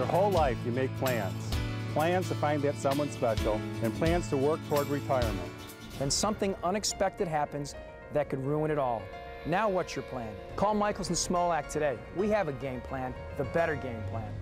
Your whole life you make plans. Plans to find that someone special and plans to work toward retirement. Then something unexpected happens that could ruin it all. Now what's your plan? Call Michaels and Smolak today. We have a game plan, the better game plan.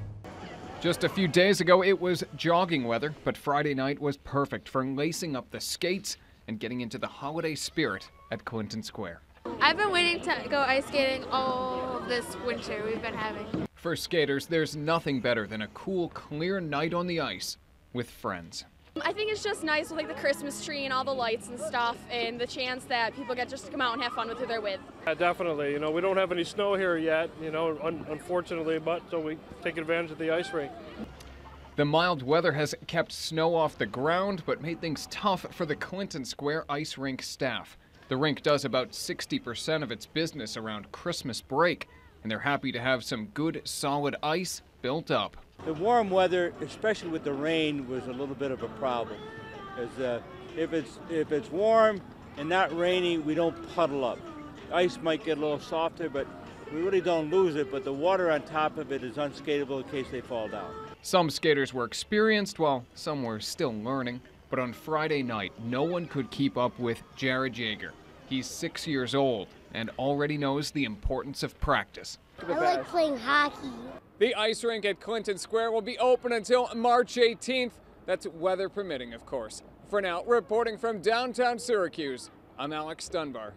Just a few days ago, it was jogging weather, but Friday night was perfect for lacing up the skates and getting into the holiday spirit at Clinton Square. I've been waiting to go ice skating all this winter we've been having. For skaters, there's nothing better than a cool, clear night on the ice with friends. I think it's just nice with like the Christmas tree and all the lights and stuff, and the chance that people get just to come out and have fun with who they're with. Yeah, definitely. You know, we don't have any snow here yet, you know, un- unfortunately, but so we take advantage of the ice rink. The mild weather has kept snow off the ground, but made things tough for the Clinton Square ice rink staff. The rink does about 60% of its business around Christmas break, and they're happy to have some good, solid ice built up. The warm weather, especially with the rain, was a little bit of a problem. Because uh, if it's if it's warm and not rainy, we don't puddle up. Ice might get a little softer, but we really don't lose it. But the water on top of it is unskateable in case they fall down. Some skaters were experienced, while some were still learning. But on Friday night, no one could keep up with Jared Jaeger. He's six years old and already knows the importance of practice. I like playing hockey. The ice rink at Clinton Square will be open until March 18th. That's weather permitting, of course. For now, reporting from downtown Syracuse, I'm Alex Dunbar.